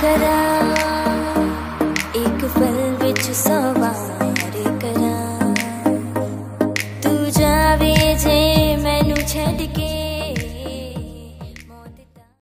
सागरा